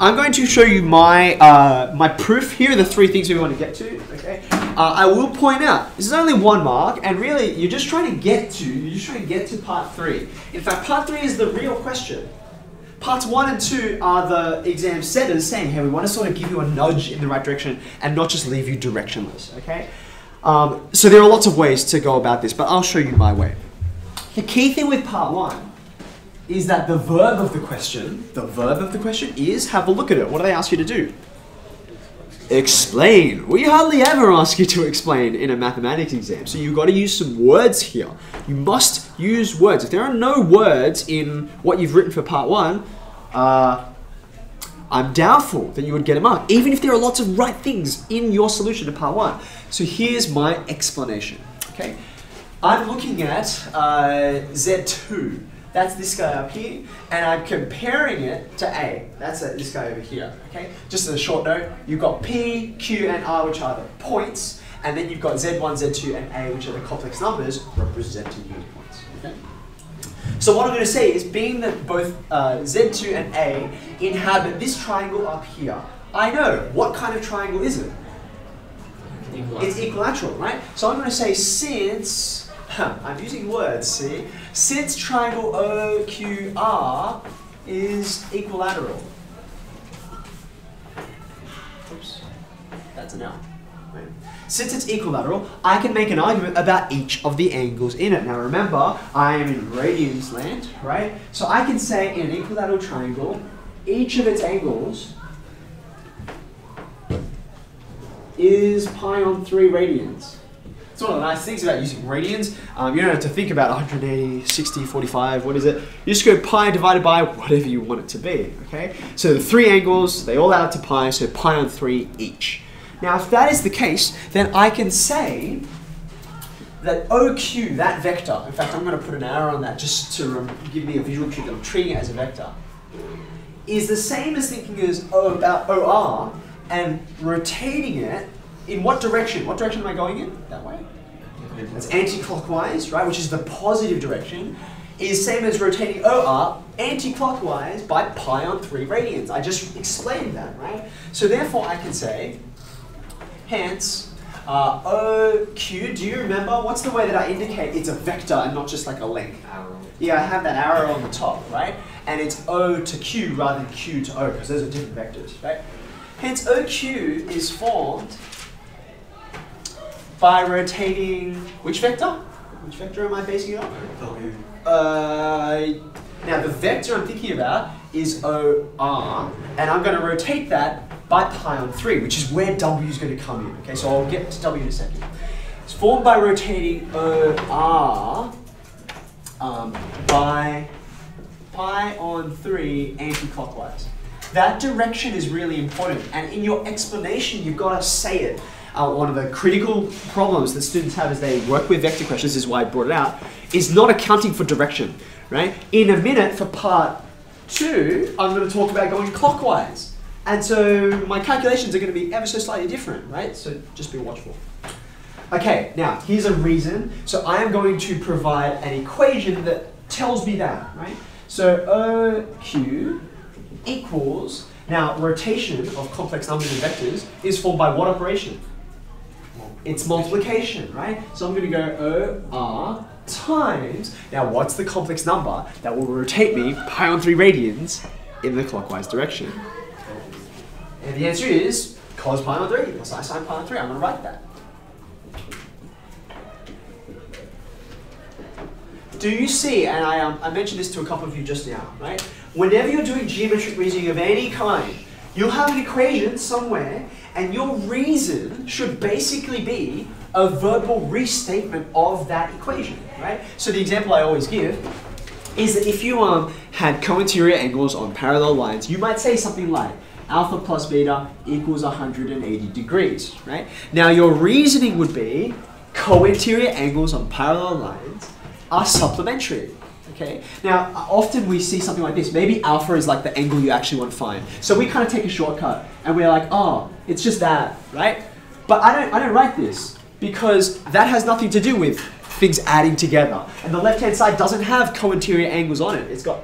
I'm going to show you my uh, my proof. Here the three things we want to get to. Okay. Uh, I will point out this is only one mark, and really you're just trying to get to you're just trying to get to part three. In fact, part three is the real question. Parts one and two are the exam setters saying, hey, we want to sort of give you a nudge in the right direction and not just leave you directionless. Okay. Um, so there are lots of ways to go about this, but I'll show you my way. The key thing with part one is that the verb of the question, the verb of the question is have a look at it. What do they ask you to do? Explain. We hardly ever ask you to explain in a mathematics exam. So you've got to use some words here. You must use words. If there are no words in what you've written for part one, uh, I'm doubtful that you would get a mark, even if there are lots of right things in your solution to part one. So here's my explanation. Okay, I'm looking at uh, Z2. That's this guy up here, and I'm comparing it to A. That's uh, this guy over here. Okay, just as a short note, you've got P, Q, and R, which are the points, and then you've got Z1, Z2, and A, which are the complex numbers representing unit points. Okay. So what I'm going to say is, being that both uh, Z2 and A inhabit this triangle up here, I know what kind of triangle is it? It's equilateral, right? So I'm going to say since, I'm using words, see? Since triangle OQR is equilateral. Oops, that's an L. Since it's equilateral, I can make an argument about each of the angles in it. Now remember, I am in radians land, right? So I can say in an equilateral triangle, each of its angles is pi on 3 radians. It's one of the nice things about using radians. Um, you don't have to think about 180, 60, 45, what is it? You just go pi divided by whatever you want it to be, okay? So the three angles, they all add up to pi, so pi on 3 each. Now if that is the case, then I can say that OQ, that vector, in fact I'm going to put an arrow on that just to give me a visual cue that I'm treating it as a vector, is the same as thinking as O about OR and rotating it in what direction? What direction am I going in? That way? That's anti-clockwise, right? Which is the positive direction. Is same as rotating OR anti-clockwise by pi on 3 radians. I just explained that, right? So therefore I can say, hence, uh, OQ, do you remember? What's the way that I indicate it's a vector and not just like a length? Arrow. Yeah, I have that arrow on the top, right? And it's O to Q rather than Q to O, because those are different vectors, right? Hence, OQ is formed by rotating which vector? Which vector am I basing it on? W. Uh, now, the vector I'm thinking about is OR, and I'm going to rotate that by pi on 3, which is where W is going to come in. Okay, so I'll get to W in a second. It's formed by rotating OR um, by pi on 3 anti-clockwise. That direction is really important, and in your explanation, you've got to say it. Uh, one of the critical problems that students have as they work with vector questions, is why I brought it out, is not accounting for direction, right? In a minute, for part two, I'm going to talk about going clockwise. And so my calculations are going to be ever so slightly different, right? So just be watchful. Okay, now here's a reason. So I am going to provide an equation that tells me that, right? So OQ equals, now rotation of complex numbers and vectors is formed by what operation? It's multiplication, right? So I'm going to go OR times, now what's the complex number that will rotate me pi on 3 radians in the clockwise direction? And the answer is cos pi on 3, plus sine sine pi on 3. I'm going to write that. Do you see, and I, um, I mentioned this to a couple of you just now, right? Whenever you're doing geometric reasoning of any kind, you'll have an equation somewhere, and your reason should basically be a verbal restatement of that equation, right? So the example I always give is that if you um, had co-interior angles on parallel lines, you might say something like alpha plus beta equals 180 degrees, right? Now your reasoning would be co-interior angles on parallel lines are supplementary. Okay. Now, often we see something like this. Maybe alpha is like the angle you actually want to find. So we kind of take a shortcut and we're like, oh, it's just that, right? But I don't, I don't write this because that has nothing to do with things adding together. And the left-hand side doesn't have co-interior angles on it. It's got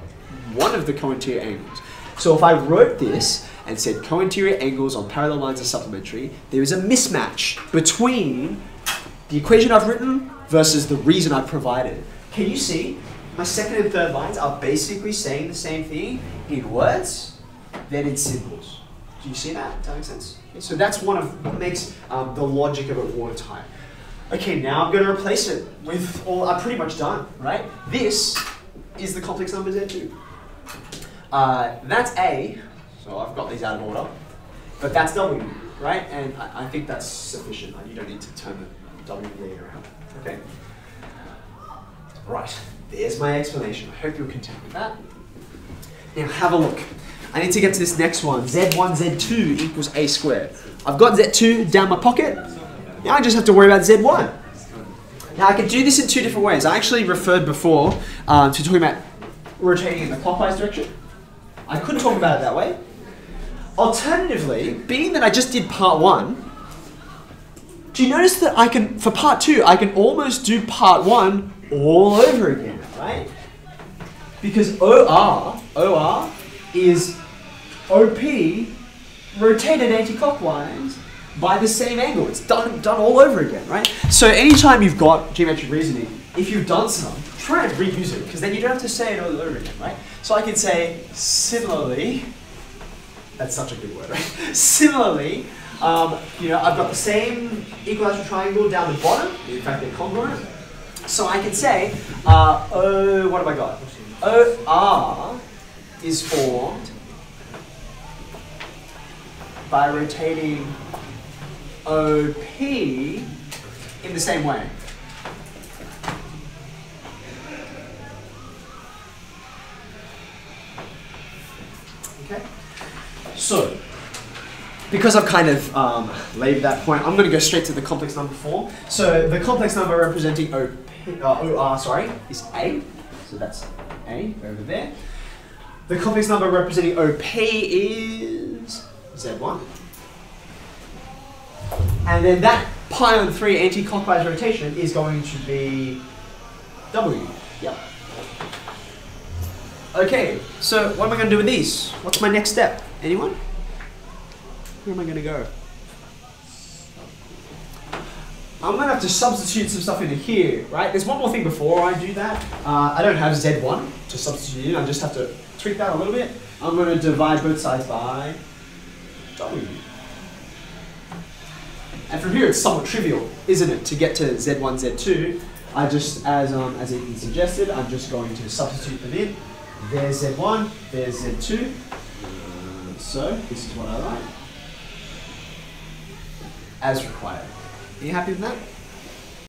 one of the co-interior angles. So if I wrote this and said co-interior angles on parallel lines are supplementary, there is a mismatch between the equation I've written versus the reason I've provided. Can you see? My second and third lines are basically saying the same thing in words, then in symbols. Do you see that? Does that make sense? So that's one of what makes um, the logic of it watertight. Okay, now I'm going to replace it with all, I'm pretty much done, right? This is the complex number Z2. Uh, that's A, so I've got these out of order, but that's W, right? And I, I think that's sufficient. You don't need to turn the W later around, okay? Right, there's my explanation. I hope you're content with that. Now have a look. I need to get to this next one. Z1, Z2 equals A squared. I've got Z2 down my pocket. Now I just have to worry about Z1. Now I can do this in two different ways. I actually referred before um, to talking about rotating in the clockwise direction. I could talk about it that way. Alternatively, being that I just did part one, do you notice that I can, for part two, I can almost do part one all over again, right? Because OR, OR is OP rotated anti-clockwise by the same angle. It's done, done all over again, right? So anytime you've got geometric reasoning, if you've done some, try and reuse it, because then you don't have to say it all over again, right? So I could say, similarly, that's such a good word, right? similarly, um, you know, I've got the same equilateral triangle down the bottom, in fact they're congruent, so I can say, uh, O, what have I got? OR is formed by rotating OP in the same way. Okay? So, because I've kind of um, laid that point, I'm going to go straight to the complex number form. So the complex number representing OP, uh, OR, sorry, is A. So that's A over there. The complex number representing OP is Z1. And then that pi on 3 anti-clockwise rotation is going to be W. Yep. Okay, so what am I going to do with these? What's my next step? Anyone? Where am I going to go? I'm going to have to substitute some stuff into here, right? There's one more thing before I do that. Uh, I don't have Z1 to substitute in. I just have to tweak that a little bit. I'm going to divide both sides by W. And from here, it's somewhat trivial, isn't it, to get to Z1, Z2. I just, as um, as Ethan suggested, I'm just going to substitute them in. There's Z1, there's Z2. So, this is what I like. As required. Are you happy with that?